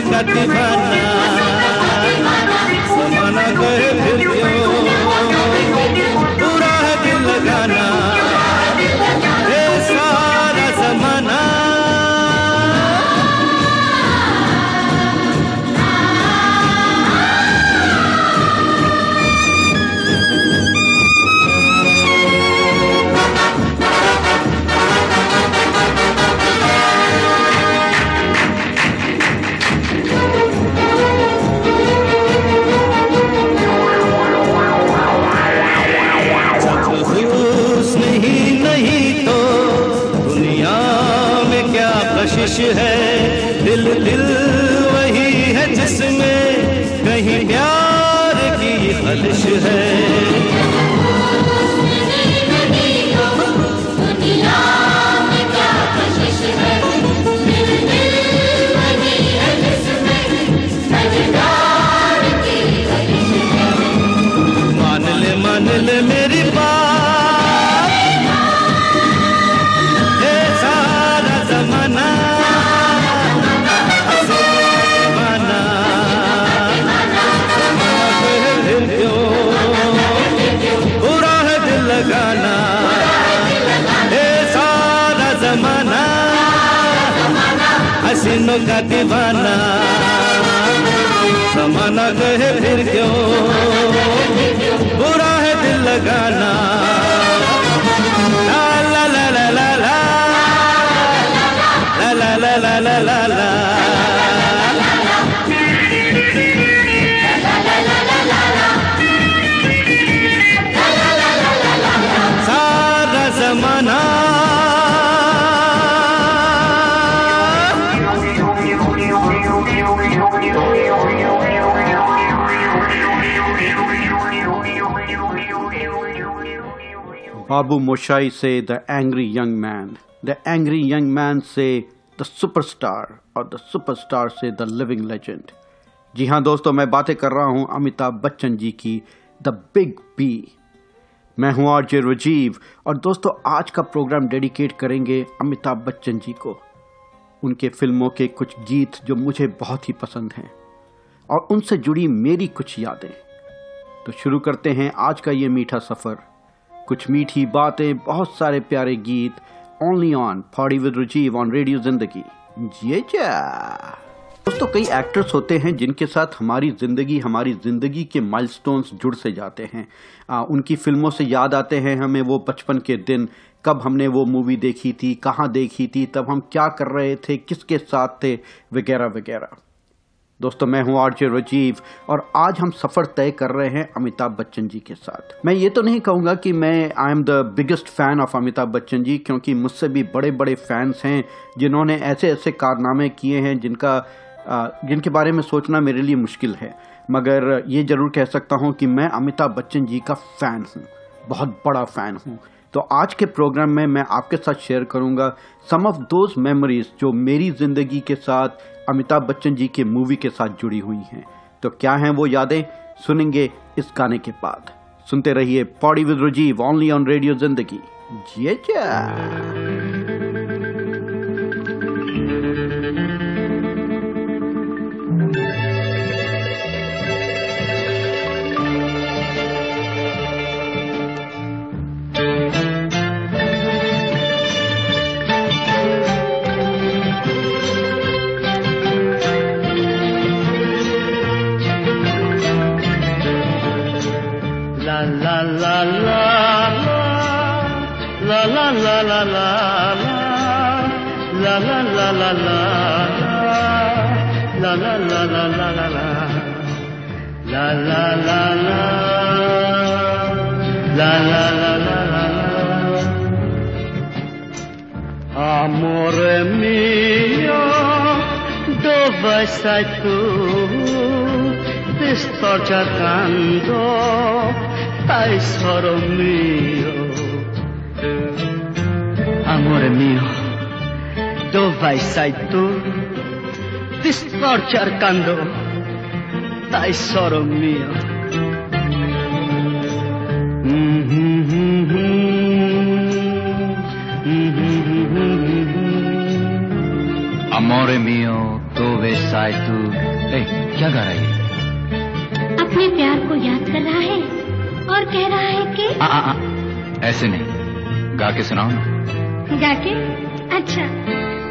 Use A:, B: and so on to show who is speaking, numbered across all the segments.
A: me cativará. जगह फिर क्यों
B: Babu Moshai से the angry young man. The angry young man से द सुपरस्टार और द सुपरस्टार से द लिविंग लेजेंड। जी हाँ दोस्तों, मैं बातें कर रहा हूँ अमिताभ बच्चन जी की द बिग बी। मैं हूँ आर जे राजीव और दोस्तों, आज का प्रोग्राम डेडिकेट करेंगे अमिताभ बच्चन जी को। उनके फ़िल्मों के कुछ गीत जो मुझे बहुत ही पसंद हैं और उनसे जुड़ी मेरी कुछ यादें। तो शुरू करते हैं आज का ये मीठा सफ़र। कुछ मीठी बातें बहुत सारे प्यारे गीत only on poddy with Rajeev on radio Zindagi जी जा दोस्तों कई एक्टर्स होते हैं जिनके साथ हमारी ज़िंदगी हमारी ज़िंदगी के माइलस्टोन्स जुड़ से जाते हैं। आ, उनकी फ़िल्मों से याद आते हैं हमें वो बचपन के दिन कब हमने वो मूवी देखी थी कहाँ देखी थी तब हम क्या कर रहे थे किसके साथ थे वगैरह वगैरह। दोस्तों, मैं हूँ आरजे राजीव और आज हम सफ़र तय कर रहे हैं अमिताभ बच्चन जी के साथ। मैं ये तो नहीं कहूँगा कि मैं I am the biggest fan of Amitabh Bachchan ji, क्योंकि मुझसे भी बड़े बड़े फैंस हैं, जिन्होंने ऐसे ऐसे कारनामे किए हैं, जिनका जिनके बारे में सोचना मेरे लिए मुश्किल है। मगर ये ज़रूर कह सकता हूँ कि मैं अमिताभ बच्चन जी का फ़ैन हूँ, बहुत बड़ा फ़ैन हूँ। तो आज के प्रोग्राम में मैं आपके साथ शेयर करूँगा सम ऑफ़ दोज मेमोरीज जो मेरी ज़िंदगी के साथ अमिताभ बच्चन जी की मूवी के साथ जुड़ी हुई हैं। तो क्या हैं वो यादें? सुनेंगे इस गाने के बाद। सुनते रहिए poddy with Rajeev only on radio Zindagi जी जा
C: la la la la la la la la la la Amore mio, dove sei tu? Ti sto cercando, tesoro mio. Amore mio, dove sei tu? Sto cercando, tesoro mio.
D: अमोरे मियो dove sai tu? ए, क्या गा रही है?
E: अपने प्यार को याद कर रहा है और कह रहा है कि
D: आ, आ, आ, ऐसे नहीं। गा के सुनाओ ना।
E: जाके अच्छा।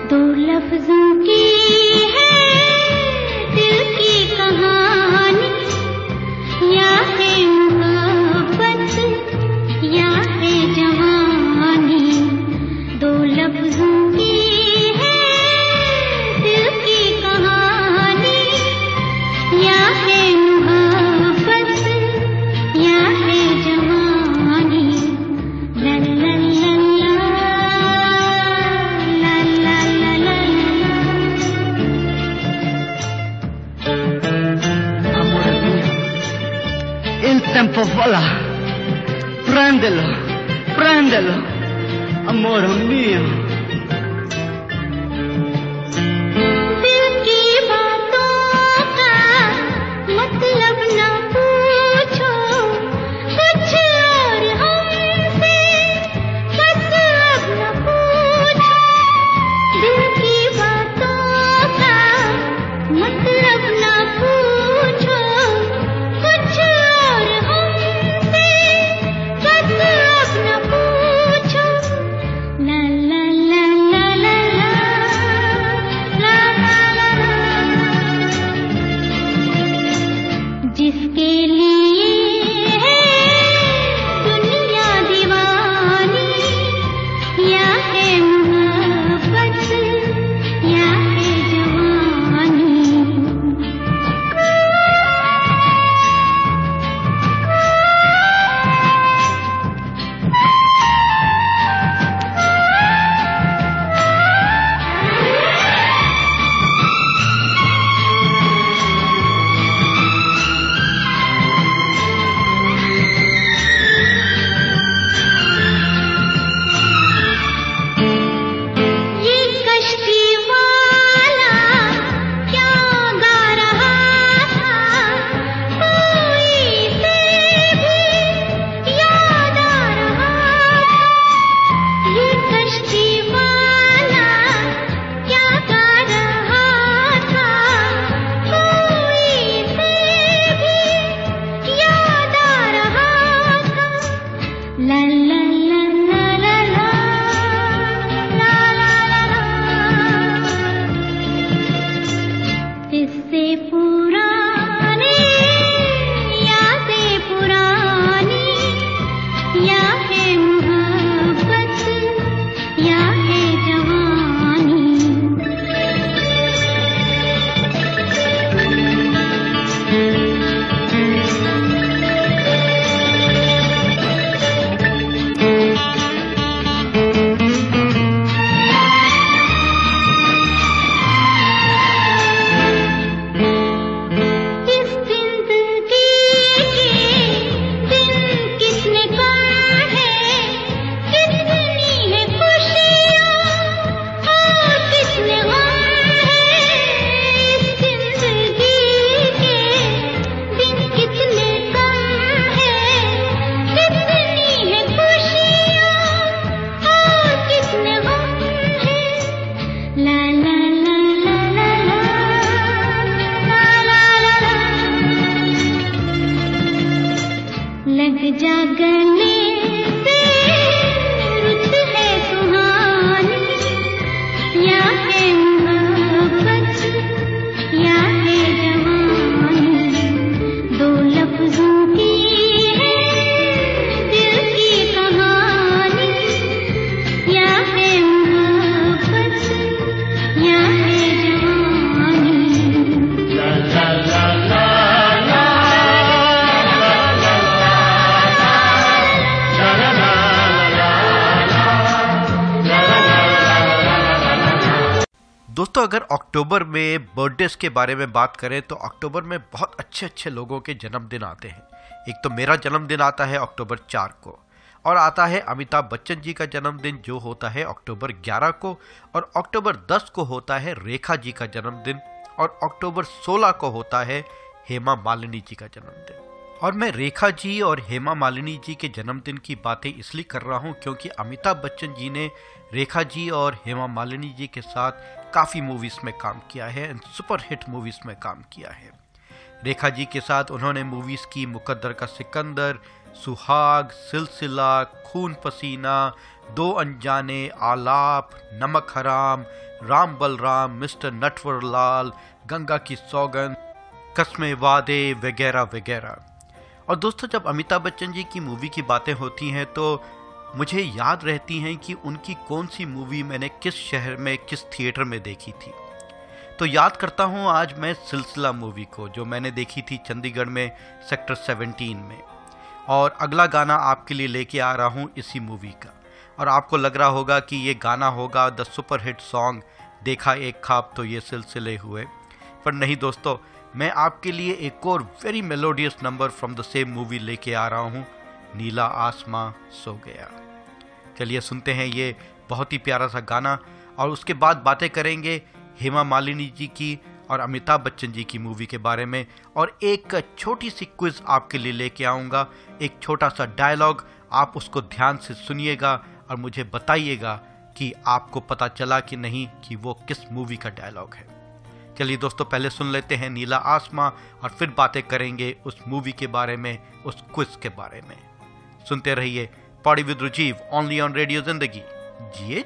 E: दो लफ्जों की है की कहानी या है
B: अगर अक्टूबर में बर्थडेज के बारे में बात करें तो अक्टूबर में बहुत अच्छे अच्छे लोगों के जन्मदिन आते हैं। एक तो मेरा जन्मदिन आता है अक्टूबर चार को, और आता है अमिताभ बच्चन जी का जन्मदिन जो होता है अक्टूबर 11 को, और अक्टूबर 10 को होता है रेखा जी का जन्मदिन, और अक्टूबर 16 को होता है हेमा मालिनी जी का जन्मदिन। और मैं रेखा जी और हेमा मालिनी जी के जन्मदिन की बातें इसलिए कर रहा हूँ क्योंकि अमिताभ बच्चन जी ने रेखा जी और हेमा मालिनी जी के साथ काफ़ी मूवीज़ में काम किया है एंड सुपर हिट मूवीज़ में काम किया है। रेखा जी के साथ उन्होंने मूवीज़ की मुकद्दर का सिकंदर, सुहाग, सिलसिला, खून पसीना, दो अनजाने, आलाप, नमक हराम, राम बलराम, मिस्टर नटवर लाल गंगा की सौगंध, कस्मे वादे वगैरह वगैरह। और दोस्तों, जब अमिताभ बच्चन जी की मूवी की बातें होती हैं तो मुझे याद रहती हैं कि उनकी कौन सी मूवी मैंने किस शहर में, किस थिएटर में देखी थी। तो याद करता हूँ आज मैं सिलसिला मूवी को, जो मैंने देखी थी चंडीगढ़ में सेक्टर 17 में। और अगला गाना आपके लिए लेके आ रहा हूँ इसी मूवी का। और आपको लग रहा होगा कि ये गाना होगा द सुपर हिट सॉन्ग देखा एक खाब तो ये सिलसिले हुए। पर नहीं दोस्तों, मैं आपके लिए एक और very melodious number from the same movie लेके आ रहा हूँ, नीला आसमां सो गया। चलिए सुनते हैं ये बहुत ही प्यारा सा गाना, और उसके बाद बातें करेंगे हेमा मालिनी जी की और अमिताभ बच्चन जी की मूवी के बारे में, और एक छोटी सी क्विज आपके लिए लेके आऊँगा। एक छोटा सा डायलॉग आप उसको ध्यान से सुनिएगा और मुझे बताइएगा कि आपको पता चला कि नहीं कि वो किस मूवी का डायलॉग है। चलिए दोस्तों, पहले सुन लेते हैं नीला आसमां, और फिर बातें करेंगे उस मूवी के बारे में, उस क्विज के बारे में। सुनते रहिए poddy with Rajeev only on radio Zindagi जिए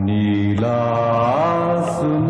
F: 你
B: 拉斯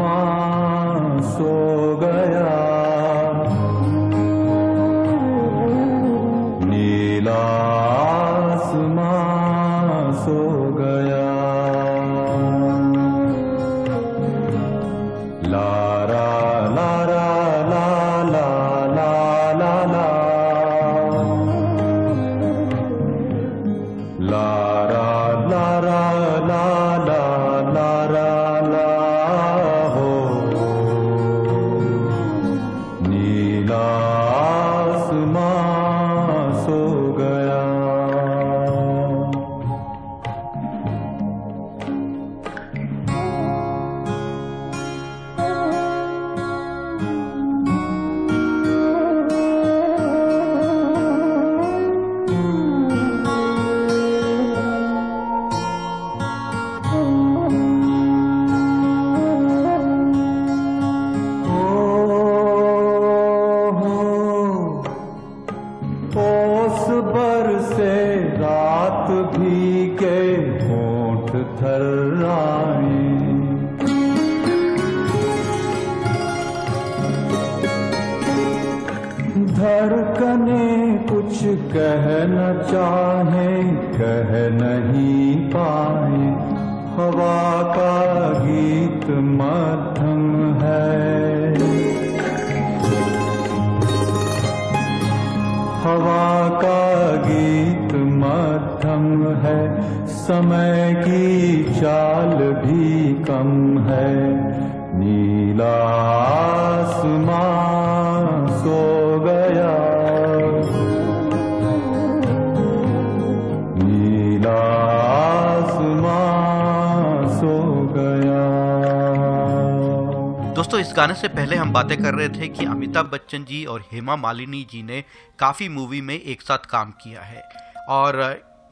B: गाने से पहले हम बातें कर रहे थे कि अमिताभ बच्चन जी और हेमा मालिनी जी ने काफ़ी मूवी में एक साथ काम किया है। और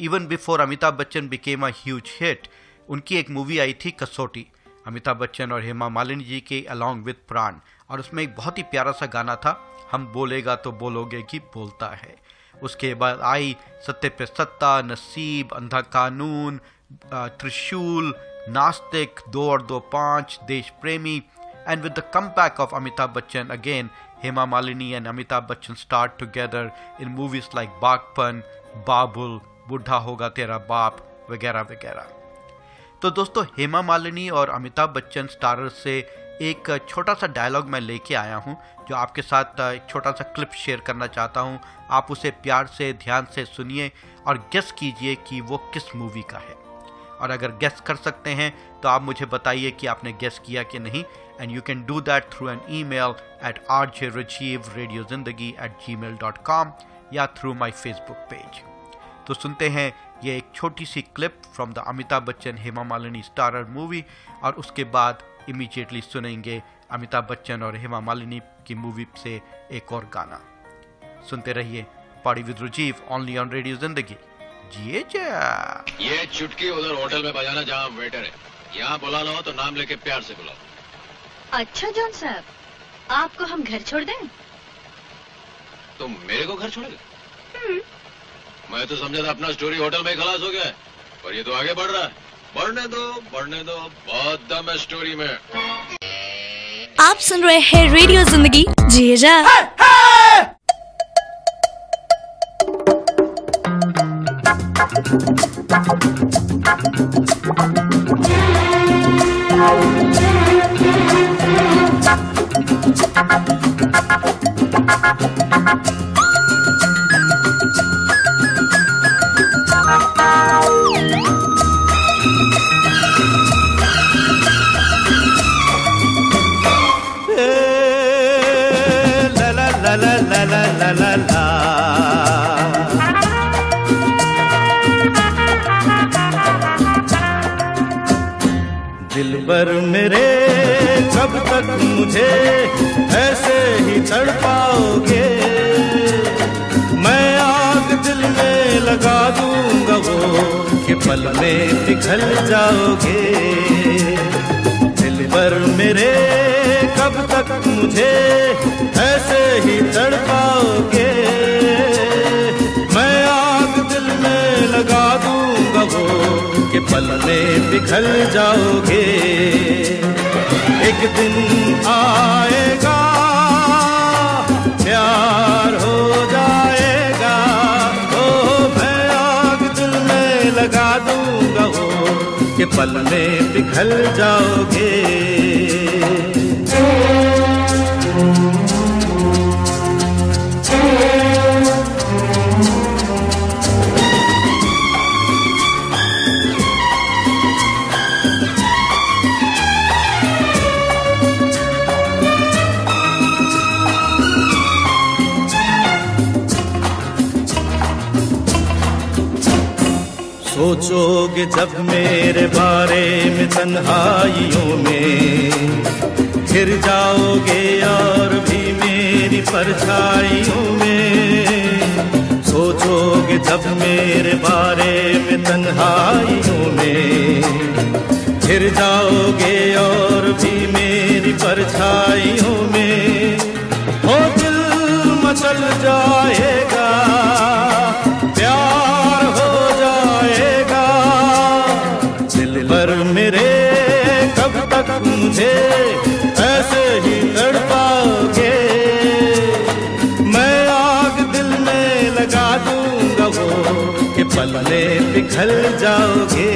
B: even before Amitabh Bachchan became a huge hit उनकी एक मूवी आई थी कसौटी। अमिताभ बच्चन और हेमा मालिनी जी के अलॉन्ग विद प्राण और उसमें एक बहुत ही प्यारा सा गाना था, हम बोलेगा तो बोलोगे कि बोलता है। उसके बाद आई सत्य पे सत्ता, नसीब, अंधा कानून त्रिशूल, नास्तिक, दो और दो पाँच, Desh Premi with the come back of Amitabh Bachchan again Hema Malini and Amitabh Bachchan start together in movies like Baghban Babul Buddha Hoga तेरा बाप वगैरह वगैरह तो दोस्तों हेमा मालिनी और अमिताभ बच्चन स्टारर से एक छोटा सा डायलॉग मैं लेके आया हूँ, जो आपके साथ एक छोटा सा क्लिप शेयर करना चाहता हूँ। आप उसे प्यार से, ध्यान से सुनिए और गेस कीजिए कि वो किस मूवी का है। और अगर गेस कर सकते हैं तो आप मुझे बताइए कि आपने गेस किया कि नहीं। And you can do that through an email at R J Rajeev radio Zindagi at Gmail dot com या थ्रू माई फेसबुक पेज तो सुनते हैं ये एक छोटी सी clip from the Amitabh Bachchan Hema Malini starrer movie और उसके बाद इमीडिएटली सुनेंगे अमिताभ बच्चन और हेमा मालिनी की मूवी से एक और गाना। सुनते रहिए party with Rajeev only on radio Zindagi जिए जा।
G: ये चुटकी उधर होटल में बजाना जहाँ वेटर है। यहाँ बुलाना हो तो नाम लेके प्यार से बुलाओ।
E: अच्छा जॉन साहब आपको हम घर छोड़ दें?
G: तुम मेरे को घर छोड़ेगा?
E: हम्म,
G: मैं तो समझा था अपना स्टोरी होटल में खलास हो गया है पर ये तो आगे बढ़ रहा है। बढ़ने दो बढ़ने दो बहुत दम है स्टोरी में।
H: आप सुन रहे हैं रेडियो ज़िंदगी। जिए जा।
A: La la la la la भर मेरे कब तक मुझे ऐसे ही चढ़ पाओगे। मैं आग दिल में लगा दूँगा वो कि पल में पिघल जाओगे। दिल पर मेरे, कब तक मुझे ऐसे ही चढ़ मैं कि पल में पिघल जाओगे। एक दिन आएगा, प्यार हो जाएगा। ओ, मैं आग दिल में लगा दूँगा हो के पल में पिघल जाओगे। सोचोगे जब मेरे बारे में तन्हाइयों में? फिर जाओगे और भी मेरी परछाइयों में। सोचोगे जब मेरे बारे में तन्हाइयों में। फिर जाओगे और भी मेरी परछाइयों में। हो दिल मचल जाएगा मुझे ऐसे ही तड़पाओगे। मैं आग दिल में लगा दूँगा वो कि पल में पिघल जाओगे।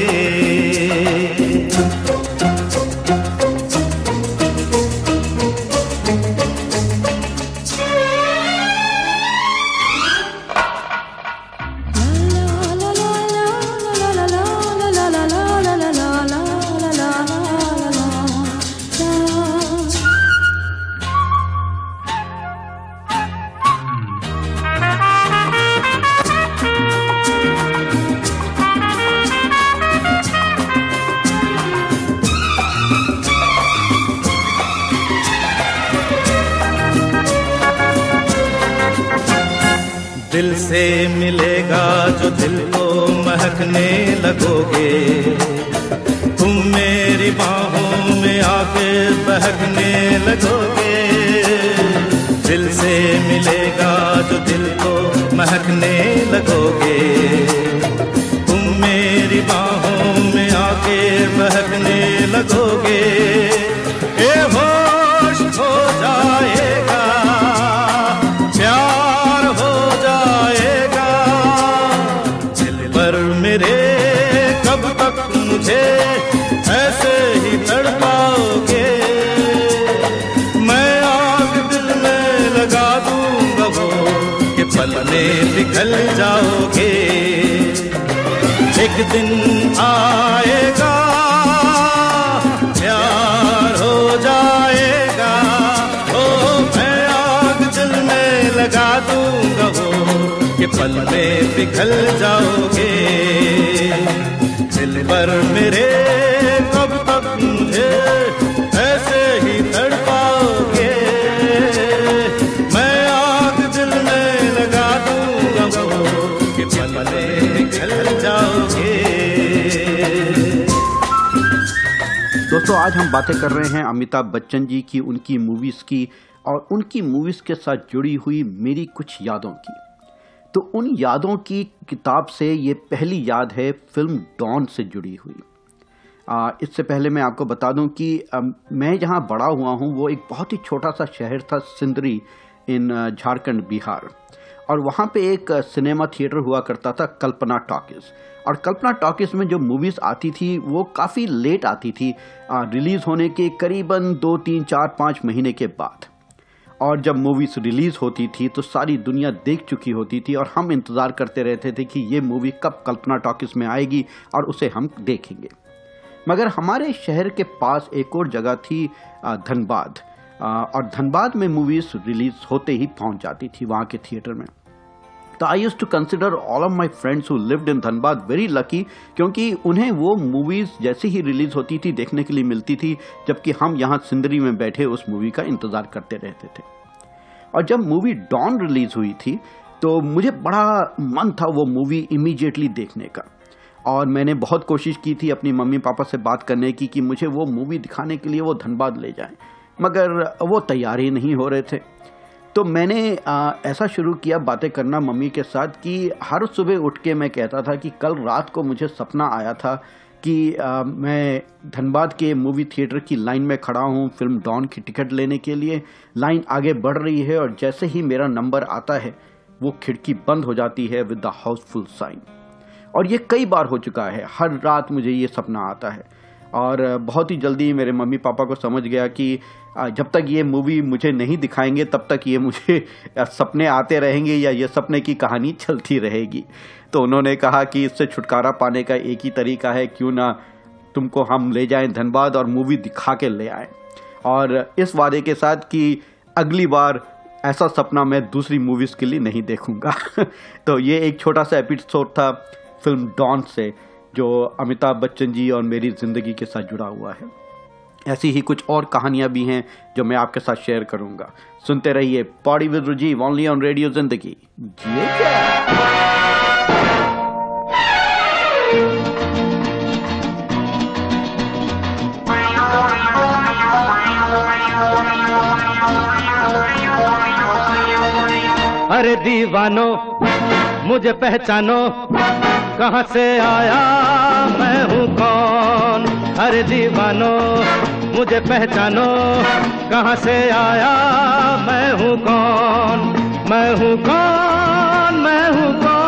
A: में जाओगे। एक दिन आएगा, प्यार हो जाएगा। ओ, मैं आग दिल में लगा दूँगा वो, कि पल में पिघल जाओगे। दिल पर मेरे
B: आज हम बातें कर रहे हैं अमिताभ बच्चन जी की, उनकी मूवीज़ की और उनकी मूवीज़ के साथ जुड़ी हुई मेरी कुछ यादों की। तो उन यादों की किताब से ये पहली याद है, फ़िल्म डॉन से जुड़ी हुई। इससे पहले मैं आपको बता दूँ कि मैं जहाँ बड़ा हुआ हूँ, वो एक बहुत ही छोटा सा शहर था सिंदरी इन झारखंड बिहार। और वहाँ पे एक सिनेमा थिएटर हुआ करता था, कल्पना टॉकीज। और कल्पना टॉकीज में जो मूवीज़ आती थी, वो काफ़ी लेट आती थी रिलीज़ होने के करीबन दो, तीन, चार, पाँच महीने के बाद। और जब मूवीज़ रिलीज़ होती थी तो सारी दुनिया देख चुकी होती थी और हम इंतज़ार करते रहते थे कि ये मूवी कब कल्पना टॉकीज में आएगी और उसे हम देखेंगे। मगर हमारे शहर के पास एक और जगह थी धनबाद। और धनबाद में मूवीज़ रिलीज़ होते ही पहुँच जाती थी वहाँ के थिएटर में। तो I use to consider all of my friends who lived in Dhanbad very lucky क्योंकि उन्हें वो मूवीज़ जैसे ही रिलीज़ होती थी, देखने के लिए मिलती थी, जबकि हम यहाँ सिंदरी में बैठे उस मूवी का इंतज़ार करते रहते थे। और जब मूवी डॉन रिलीज़ हुई थी तो मुझे बड़ा मन था वो मूवी इमीडिएटली देखने का। और मैंने बहुत कोशिश की थी अपनी मम्मी पापा से बात करने की कि मुझे वो मूवी दिखाने के लिए वो धनबाद ले जाएँ। मगर वो तैयार ही नहीं हो रहे थे। तो मैंने आ, ऐसा शुरू किया बातें करना मम्मी के साथ कि हर सुबह उठ के मैं कहता था कि कल रात को मुझे सपना आया था कि आ, मैं धनबाद के मूवी थिएटर की लाइन में खड़ा हूँ फ़िल्म डॉन की टिकट लेने के लिए। लाइन आगे बढ़ रही है और जैसे ही मेरा नंबर आता है वो खिड़की बंद हो जाती है विद द हाउसफुल साइन और ये कई बार हो चुका है हर रात मुझे ये सपना आता है। और बहुत ही जल्दी मेरे मम्मी पापा को समझ गया कि जब तक ये मूवी मुझे नहीं दिखाएँगे, तब तक ये मुझे सपने आते रहेंगे या ये सपने की कहानी चलती रहेगी। तो उन्होंने कहा कि इससे छुटकारा पाने का एक ही तरीका है, क्यों ना तुमको हम ले जाएँ धनबाद और मूवी दिखा के ले आएँ। और इस वादे के साथ कि अगली बार ऐसा सपना मैं दूसरी मूवीज़ के लिए नहीं देखूँगा। तो ये एक छोटा सा एपिसोड था फ़िल्म डॉन से। जो अमिताभ बच्चन जी और मेरी ज़िंदगी के साथ जुड़ा हुआ है। ऐसी ही कुछ और कहानियाँ भी हैं जो मैं आपके साथ शेयर करूँगा। सुनते रहिए poddy with Rajeev only on radio Zindagi
I: अरे दीवानो, मुझे पहचानो। कहाँ से आया? मैं हूँ कौन? हर दीवानो, मुझे पहचानो। कहाँ से आया? मैं हूँ कौन? मैं हूँ कौन? मैं हूँ कौन?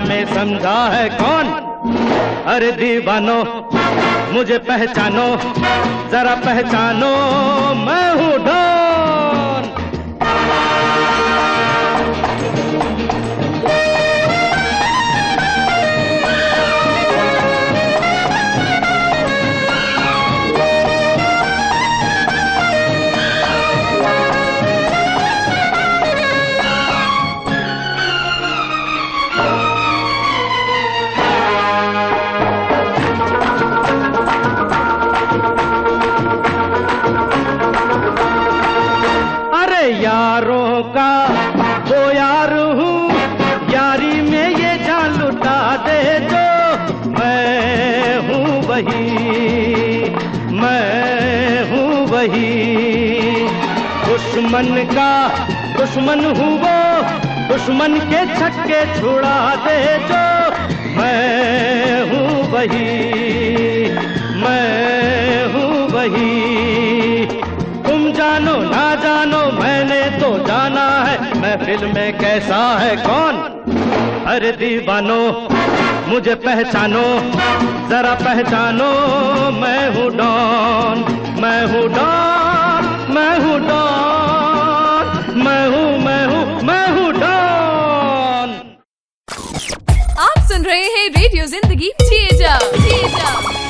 A: में समझा है कौन? अरे दीवानो मुझे पहचानो जरा पहचानो। मैं हूँ वो यार हूँ, यारी में ये जान लुटा दे जो मैं हूँ वही, मैं हूँ वही। दुश्मन का दुश्मन हूँ वो, दुश्मन के छक्के छुड़ा दे जो मैं हूँ वही, मैं हूँ वही। जानो, ना जानो, मैंने तो जाना है। महफिल में कैसा है, कौन? अरे दीवानो, मुझे पहचानो, जरा पहचानो, मैं हूँ डॉन, मैं हूँ डॉन, मैं हूँ डॉन, मैं हूँ मैं हूँ मैं हूँ डॉन।
I: आप सुन रहे हैं रेडियो ज़िंदगी जिए जाओ जाओ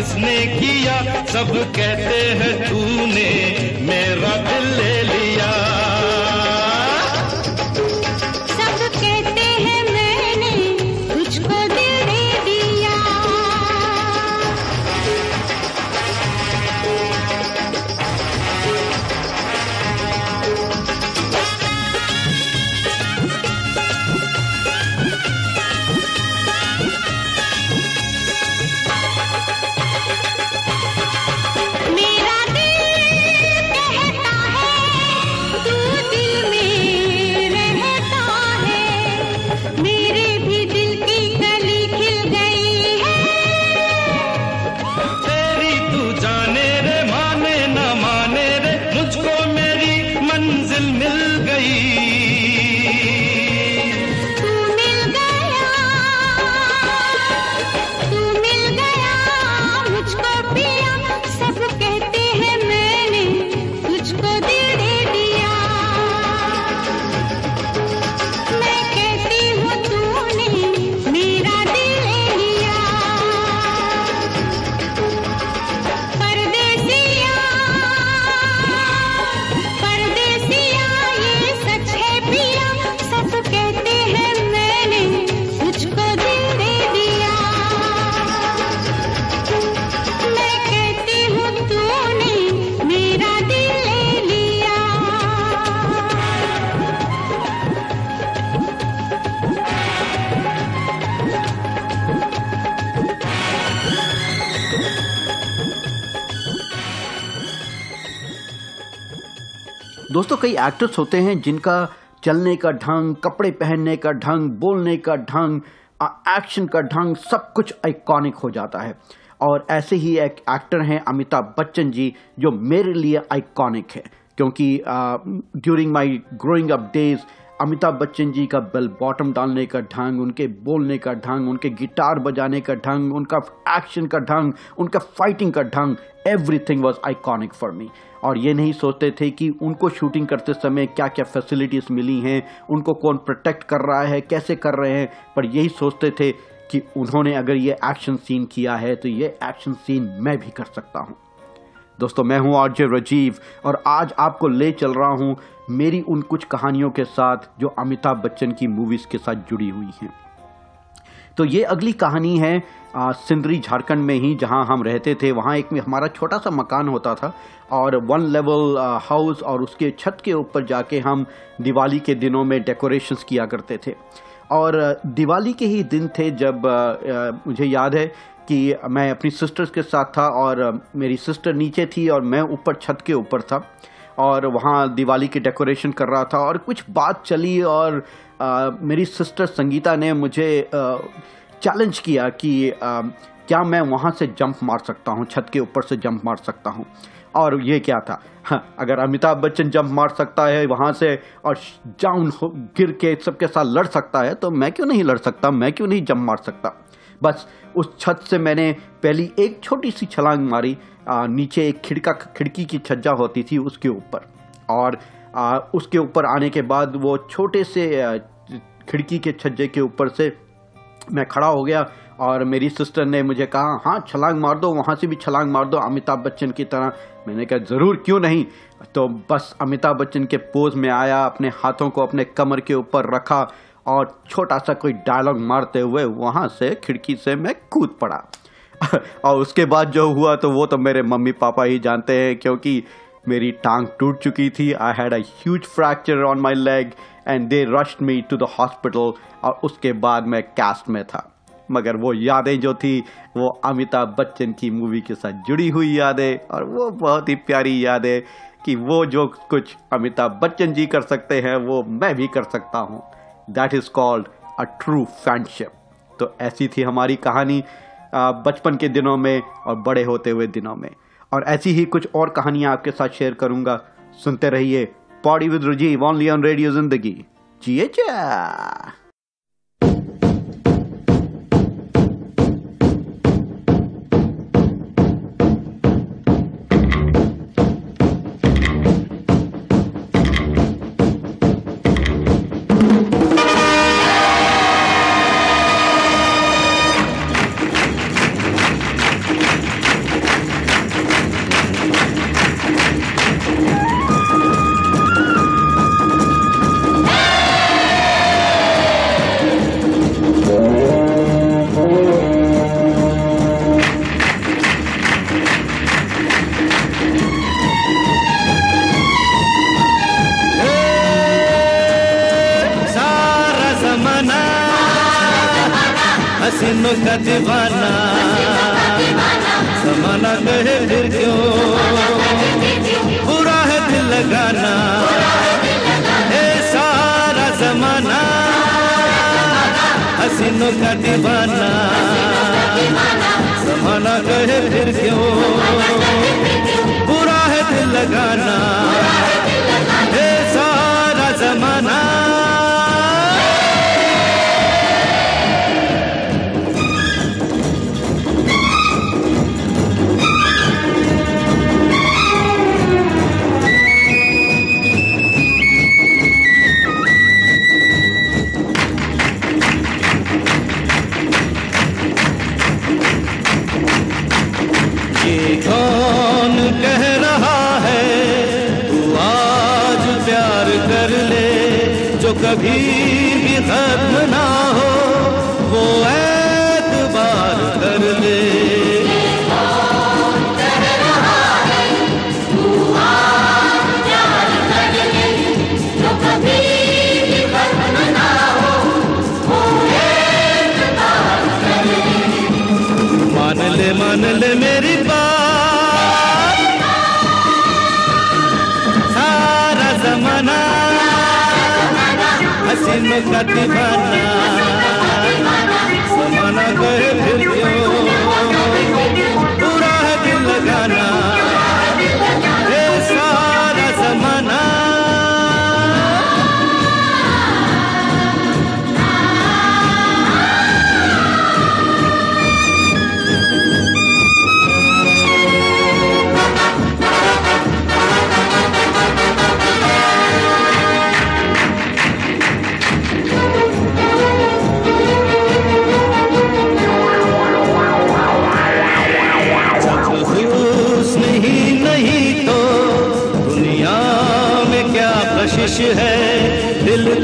I: किसने किया? सब कहते हैं तूने मेरा दिल ले लिया।
B: कई एक्टर्स होते हैं जिनका चलने का ढंग, कपड़े पहनने का ढंग, बोलने का ढंग एक्शन का ढंग, सब कुछ आइकॉनिक हो जाता है। और ऐसे ही एक एक्टर हैं अमिताभ बच्चन जी, जो मेरे लिए आइकॉनिक है। क्योंकि during my growing up days Amitabh Bachchan ji का बेल बॉटम डालने का ढंग, उनके बोलने का ढंग, उनके गिटार बजाने का ढंग, उनका एक्शन का ढंग, उनका फाइटिंग का ढंग everything was iconic for me और ये नहीं सोचते थे कि उनको शूटिंग करते समय क्या क्या फैसिलिटीज़ मिली हैं, उनको कौन प्रोटेक्ट कर रहा है, कैसे कर रहे हैं? पर यही सोचते थे कि उन्होंने अगर ये एक्शन सीन किया है तो ये एक्शन सीन मैं भी कर सकता हूँ। दोस्तों, मैं हूँ आरजे राजीव और आज आपको ले चल रहा हूँ मेरी उन कुछ कहानियों के साथ जो अमिताभ बच्चन की मूवीज़ के साथ जुड़ी हुई हैं। तो ये अगली कहानी है सिंदरी झारखंड में ही जहाँ हम रहते थे वहाँ एक में हमारा छोटा सा मकान होता था और वन लेवल हाउस और उसके छत के ऊपर जाके हम दिवाली के दिनों में डेकोरेशंस किया करते थे। और दिवाली के ही दिन थे जब आ, आ, मुझे याद है कि मैं अपनी सिस्टर्स के साथ था और मेरी सिस्टर नीचे थी और मैं ऊपर छत के ऊपर था और वहाँ दिवाली की डेकोरेशन कर रहा था और कुछ बात चली और आ, मेरी सिस्टर संगीता ने मुझे चैलेंज किया कि आ, क्या मैं वहाँ से जंप मार सकता हूँ छत के ऊपर से जंप मार सकता हूँ? और ये क्या था? हाँ, अगर अमिताभ बच्चन जंप मार सकता है वहाँ से और डाउन गिर के सबके साथ लड़ सकता है तो मैं क्यों नहीं लड़ सकता? मैं क्यों नहीं जंप मार सकता? बस उस छत से मैंने पहली एक छोटी सी छलांग मारी आ, नीचे एक खिड़का खिड़की की छज्जा होती थी उसके ऊपर। और आ, उसके ऊपर आने के बाद वो छोटे से खिड़की के छज्जे के ऊपर से मैं खड़ा हो गया और मेरी सिस्टर ने मुझे कहा हाँ छलांग मार दो, वहाँ से भी छलांग मार दो, अमिताभ बच्चन की तरह। मैंने कहा, ज़रूर, क्यों नहीं? तो बस अमिताभ बच्चन के पोज में आया, अपने हाथों को अपने कमर के ऊपर रखा और छोटा सा कोई डायलॉग मारते हुए वहाँ से खिड़की से मैं कूद पड़ा। और उसके बाद जो हुआ तो वो तो मेरे मम्मी पापा ही जानते हैं, क्योंकि मेरी टांग टूट चुकी थी। I had a huge fracture on my leg and they rushed me to the hospital और उसके बाद मैं कैस्ट में था। मगर वो यादें जो थी, वो अमिताभ बच्चन की मूवी के साथ जुड़ी हुई यादें, और वो बहुत ही प्यारी यादें कि वो जो कुछ अमिताभ बच्चन जी कर सकते हैं, वो मैं भी कर सकता हूँ। That is called a true friendship तो ऐसी थी हमारी कहानी बचपन के दिनों में और बड़े होते हुए दिनों में। और ऐसी ही कुछ और कहानियाँ आपके साथ शेयर करूँगा। सुनते रहिए poddy with Rajeev only on radio Zindagi जी
A: अच्छा la la la la प्रतिभा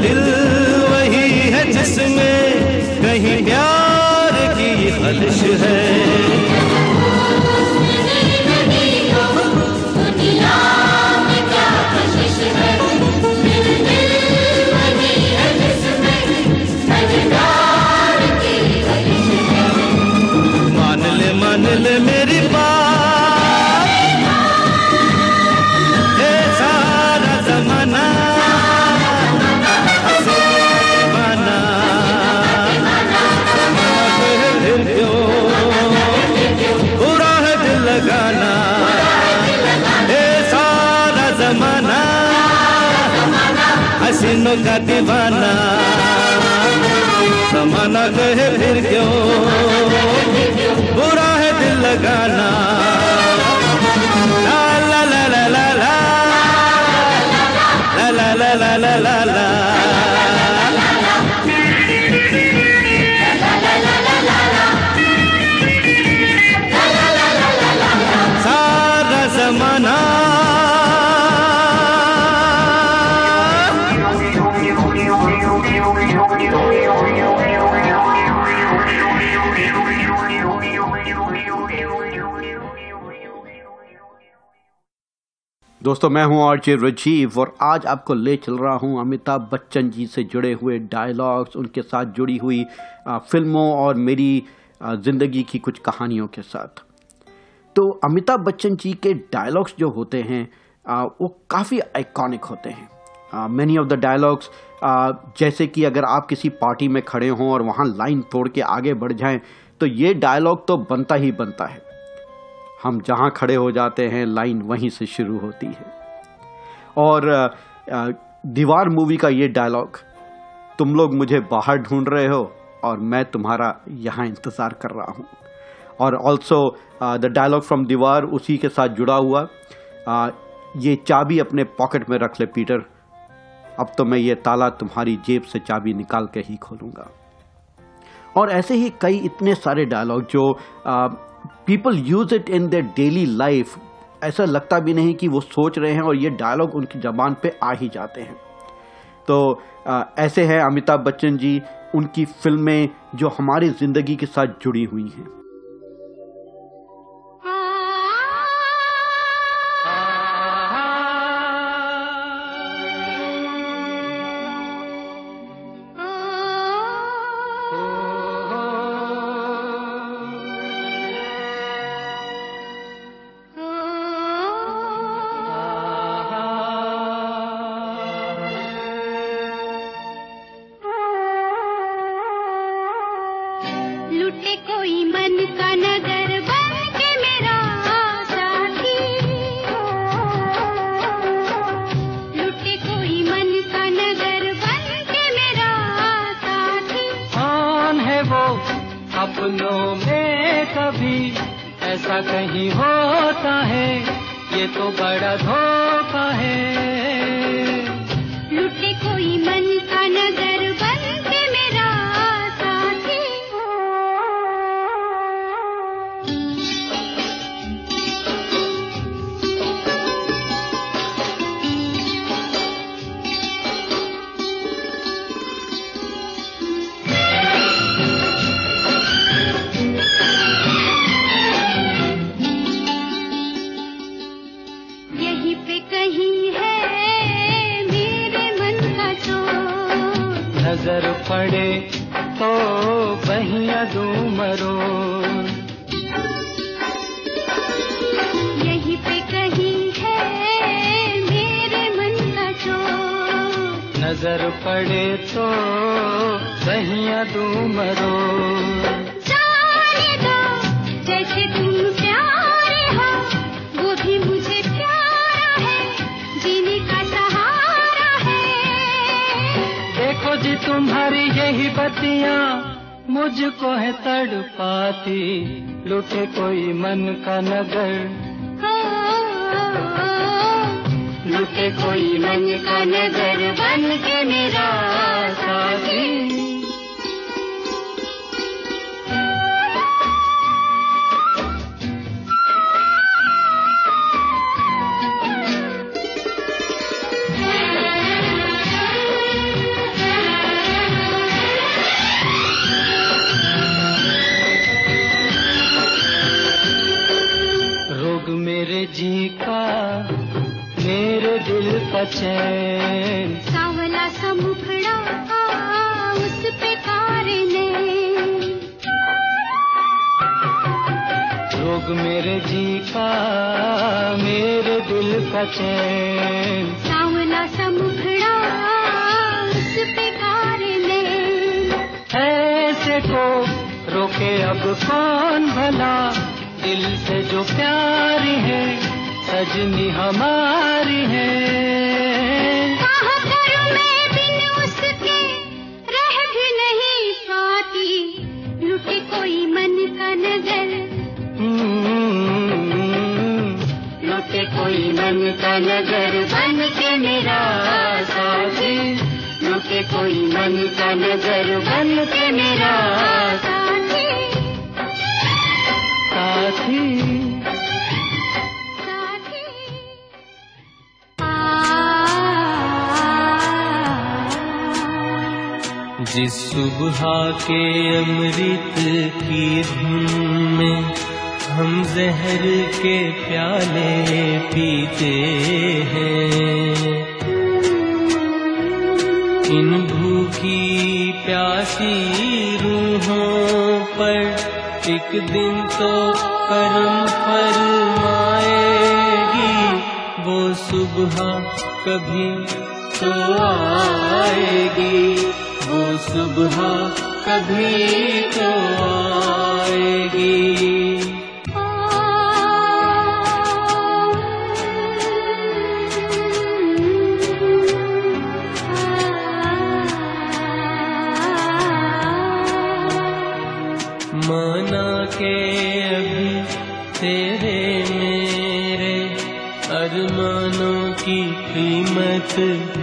A: दिल वही है जिसमें कहीं प्यार की खलिश है। का दीवाना। समाना कहे फिर क्यों? बुरा है दिल लगाना।
B: दोस्तों, मैं हूँ आरजे राजीव और आज आपको ले चल रहा हूँ अमिताभ बच्चन जी से जुड़े हुए डायलॉग्स उनके साथ जुड़ी हुई फ़िल्मों और मेरी ज़िंदगी की कुछ कहानियों के साथ। तो अमिताभ बच्चन जी के डायलॉग्स जो होते हैं वो काफ़ी आइकॉनिक होते हैं। मैनी ऑफ़ द डायलॉग्स जैसे कि अगर आप किसी पार्टी में खड़े हों और वहाँ लाइन तोड़ के आगे बढ़ जाएँ तो ये डायलॉग तो बनता ही बनता है। हम जहाँ खड़े हो जाते हैं लाइन वहीं से शुरू होती है। और दीवार मूवी का ये डायलॉग तुम लोग मुझे बाहर ढूंढ रहे हो और मैं तुम्हारा यहाँ इंतज़ार कर रहा हूँ। और ऑल्सो द डायलॉग फ्रॉम दीवार उसी के साथ जुड़ा हुआ। अ, ये चाबी अपने पॉकेट में रख ले पीटर अब तो मैं ये ताला तुम्हारी जेब से चाबी निकाल के ही खोलूँगा। और ऐसे ही कई इतने सारे डायलॉग जो people use it in their daily life ऐसा लगता भी नहीं कि वो सोच रहे हैं और ये डायलॉग उनकी जबान पे आ ही जाते हैं। तो आ, ऐसे हैं अमिताभ बच्चन जी उनकी फ़िल्में जो हमारी ज़िंदगी के साथ जुड़ी हुई हैं।
J: मन नगर बन के मेरा साथी लुटे कोई मन का नगर बन के मेरा साथी साथी साथी
K: जिस सुबह के अमृत की धुन में हम जहर के प्याले पीते हैं। इन भूखी प्यासी रूहों पर एक दिन तो करम फरमाएगी, वो सुबह कभी तो आएगी, वो सुबह कभी तो आएगी।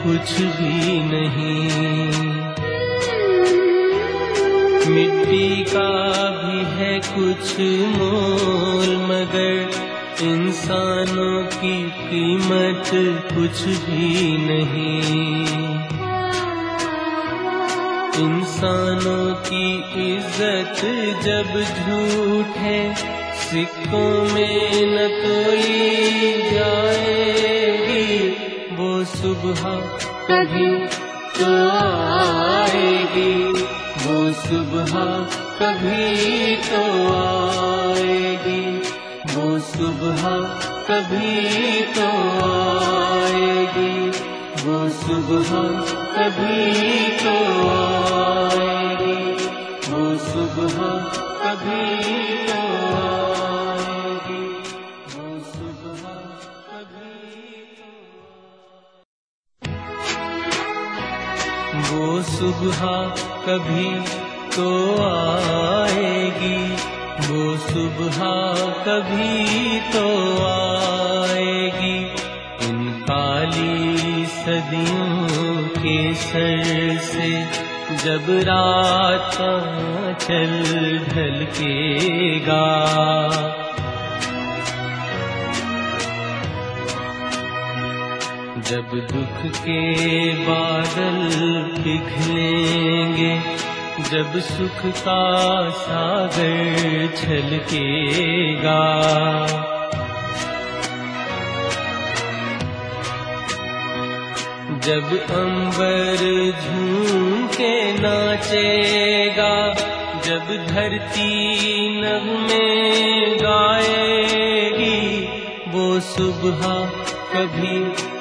K: कुछ भी नहीं। मिट्टी का भी है कुछ मोल, मगर इंसानों की कीमत कुछ भी नहीं। इंसानों की इज़्ज़त जब झूठ है, सिक्कों में न तोली सुबह कभी तो आएगी। वो सुबह कभी तो आएगी। वो सुबह कभी तो आएगी। वो सुबह कभी तो आएगी। वो सुबह कभी तो सुबह कभी तो आएगी। वो सुबह कभी तो आएगी। इन काली सदियों के सर से जब रात चल ढलकेगा। जब दुख के बादल पिघलेंगे जब सुख का सागर छलकेगा। जब अंबर झूम के नाचेगा जब धरती नभ में गाएगी वो सुबह कभी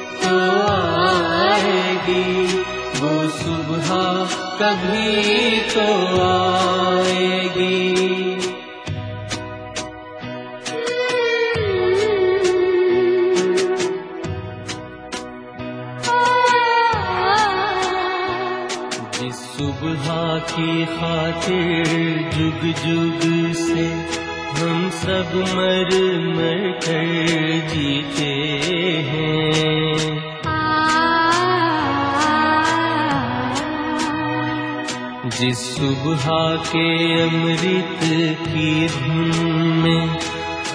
K: आएगी। वो सुबह कभी तो आएगी। जिस सुबह की खातिर जुग जुग से हम सब मर मर कर जीते हैं। जिस सुबह के अमृत की धुन में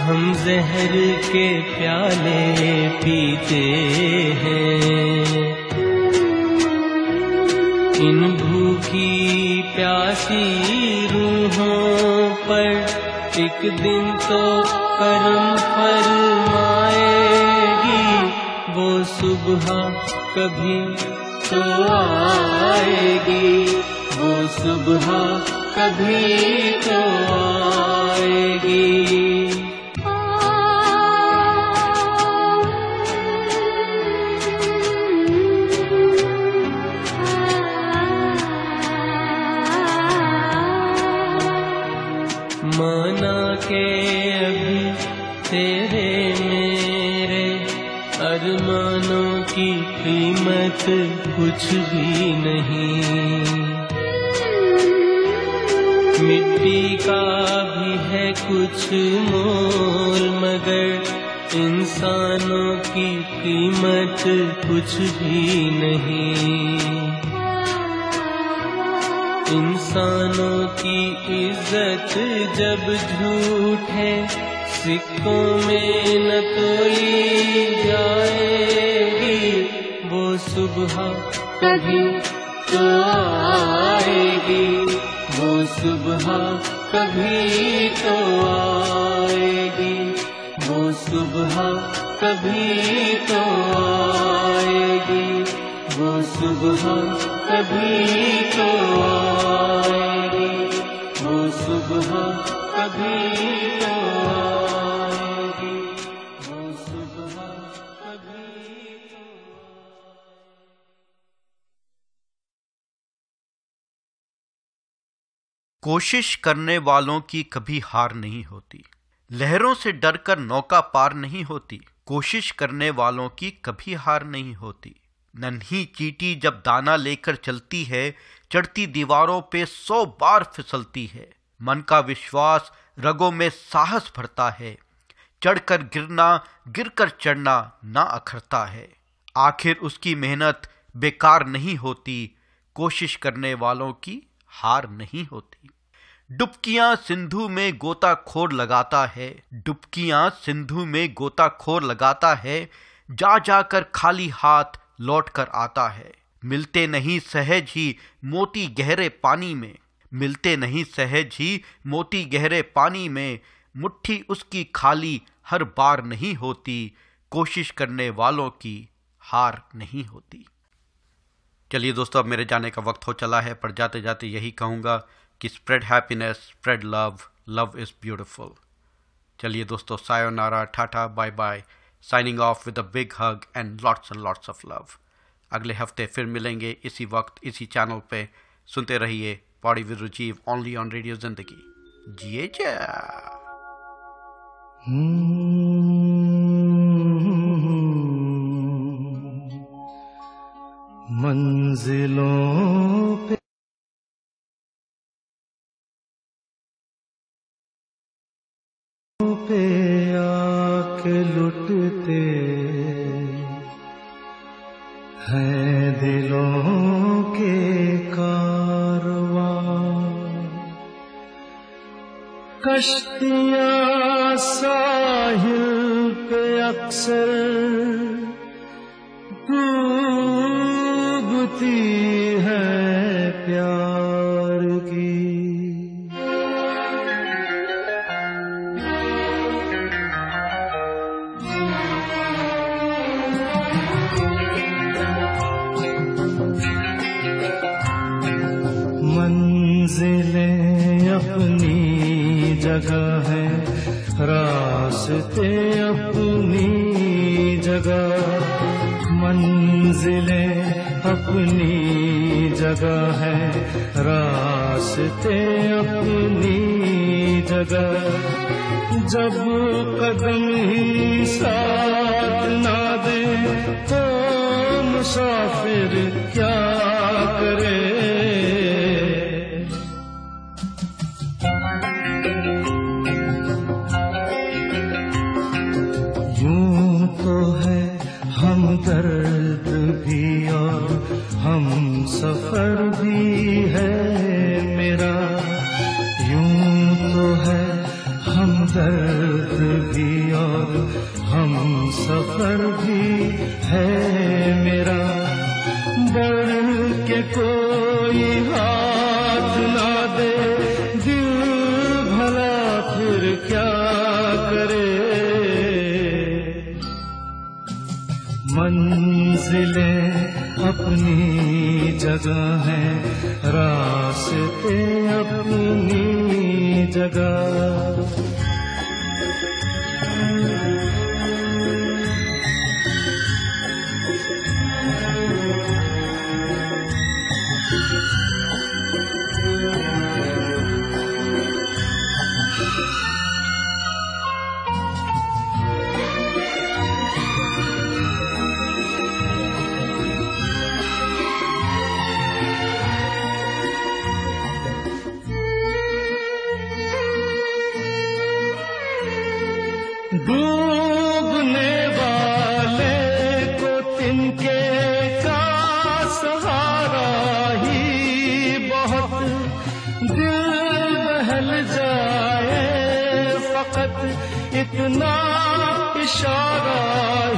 K: हम जहर के प्याले पीते हैं। इन भूखी प्यासी रूहों पर एक दिन तो करम फरमाएगी वो सुबह कभी तो आएगी वो सुबह कभी तो आएगी कीमत कुछ भी नहीं। मिट्टी का भी है कुछ मोल, मगर इंसानों की कीमत कुछ भी नहीं। इंसानों की इज़्ज़त जब झूठ है, सिक्कों में न जाएगी वो सुबह कभी तो आएगी। वो सुबह कभी तो आएगी। वो सुबह कभी तो आएगी। वो सुबह कभी तो आएगी। वो सुबह कभी तो
B: कोशिश करने वालों की कभी हार नहीं होती। लहरों से डरकर नौका पार नहीं होती। कोशिश करने वालों की कभी हार नहीं होती। नन्ही चीटी जब दाना लेकर चलती है, चढ़ती दीवारों पे सौ बार फिसलती है। मन का विश्वास रगों में साहस भरता है। चढ़कर गिरना, गिरकर चढ़ना ना अखरता है। आखिर उसकी मेहनत बेकार नहीं होती। कोशिश करने वालों की हार नहीं होती। डुबकियाँ सिंधु में गोताखोर लगाता है, डुबकियाँ सिंधु में गोताखोर लगाता है, जा जाकर खाली हाथ लौट कर आता है। मिलते नहीं सहज ही मोती गहरे पानी में, मिलते नहीं सहज ही मोती गहरे पानी में, मुट्ठी उसकी खाली हर बार नहीं होती, कोशिश करने वालों की हार नहीं होती। चलिए दोस्तों, अब मेरे जाने का वक्त हो चला है, पर जाते जाते यही कहूँगा कि spread happiness spread love love is beautiful चलिए दोस्तों sayonara tata bye bye signing off with a big hug and lots and lots of love अगले हफ़्ते फिर मिलेंगे इसी वक्त, इसी चैनल पे. सुनते रहिए poddy with Rajeev only on radio Zindagi जिए जा।
A: मंजिलों पे पे आके लुटते हैं दिलों के कारवा। कश्तियाँ साहिल पे अक्सर मंजिलें अपनी जगह है। रास्ते अपनी जगह। जब कदम ही साथ ना दे तो मुसाफिर क्या करे? सफ़र भी है मेरा, यूँ तो है हम दर्द भी और हम सफ़र भी है। जगह है। रास्ते अपनी जगह। इशारा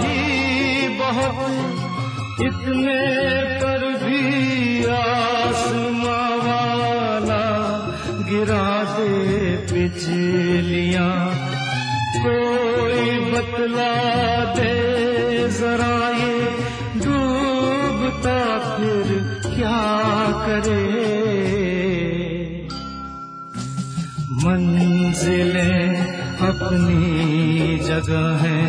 A: ही बहुत इतने पर भी आसमां वाला गिरा दे बिजलियाँ। कोई बतला दे जरा ये डूबता फिर क्या करे? मंजिलें अपनी जगह है।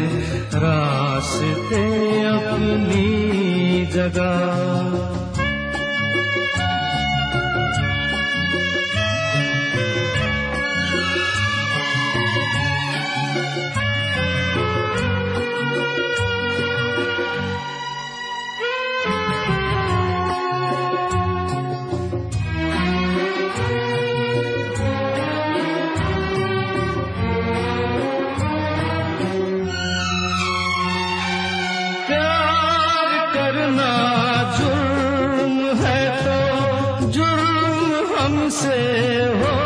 A: रास्ते अपनी जगह। करना जुर्म है तो जुर्म हमसे हो।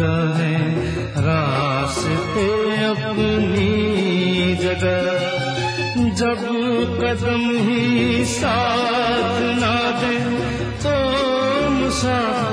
A: जगह रास्ते अपनी जगह। जब कदम ही साथ ना दे तो मुसाफिर